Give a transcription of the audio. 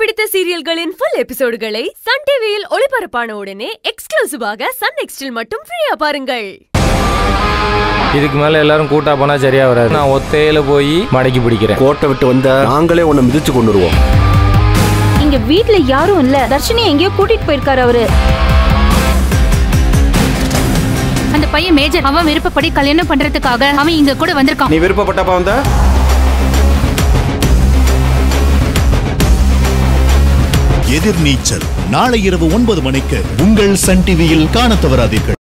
பிடித்த சீரியல்களின் full எபிசோடுகளை Sun டிவியில் ஒளிபரப்பான உடனே எக்ஸ்க்ளூசிவாக சன் நெக்ஸ்டில் மட்டும் ஃப்ரீயா பாருங்கள். இதுக்கு மேல எல்லாரும் கூட்டா போனா சரியா வராது. நான் ஒத்தையில போய் மடக்கி பிடிக்கிறேன். கோட்டை விட்டு வந்த நாங்களே உன்னை மிதிச்சு கொண்டு வருவோம். இங்க வீட்ல யாரும் இல்ல. தர்ஷினி எங்கேயோ கூட்டிட்டு போயிருக்காரு அவரு. அந்த பையன் மேஜர் அவன் விருப்பப்படி கல்யாணம் பண்றதுக்காக அவன் இங்க கூட வந்திருக்கான். நீ விருப்பப்பட்டப்பா வந்த? எதிர்நீச்சல். நாளை இரவு ஒன்பது மணிக்கு உங்கள் சன் டிவியில் காணத் தவறாதீர்கள்.